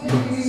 Goodbye.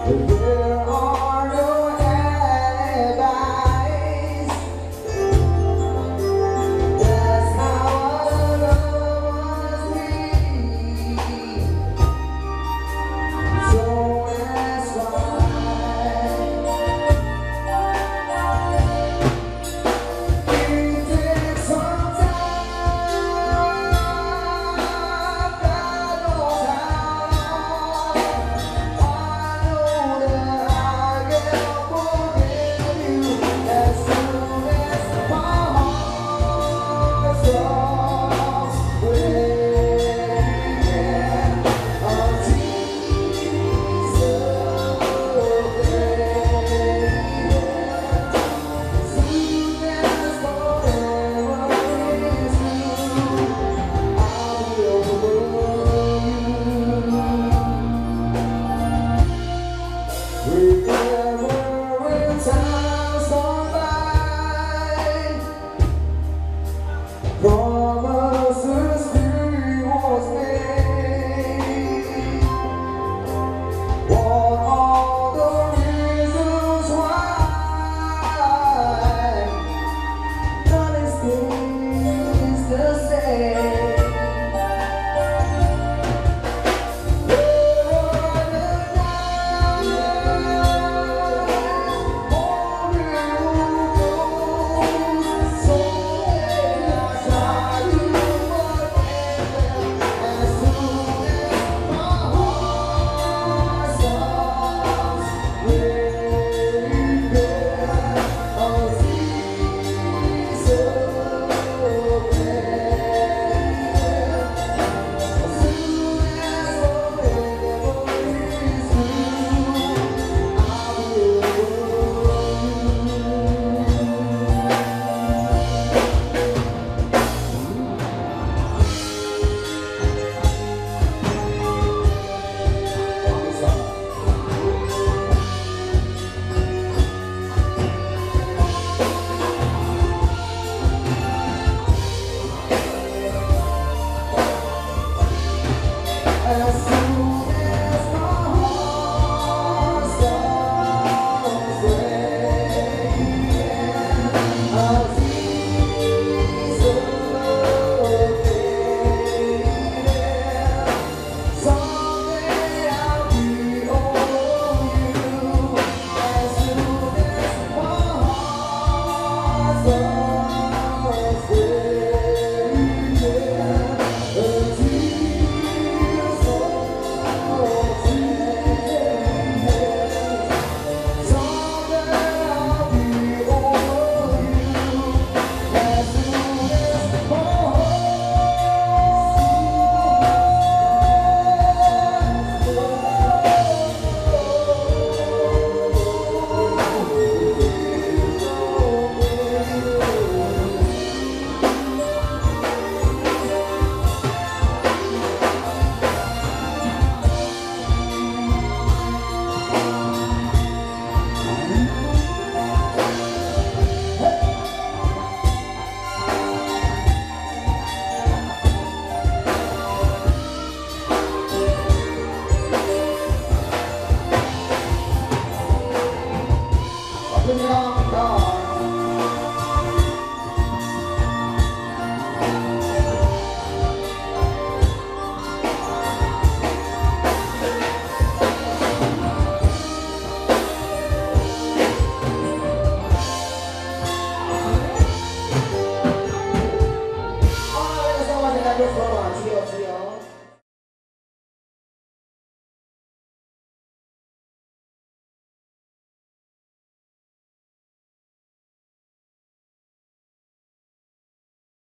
Where are